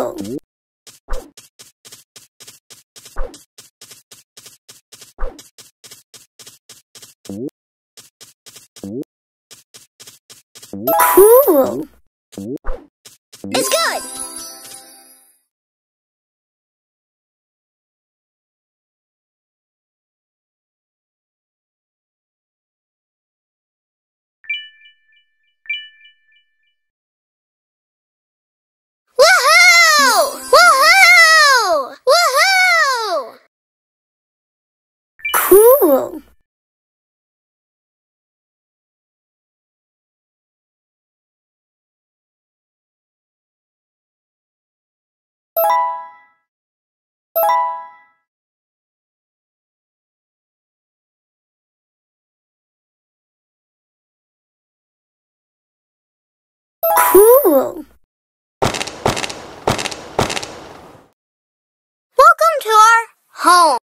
Cool. It's good! cool Cool! Welcome to our home.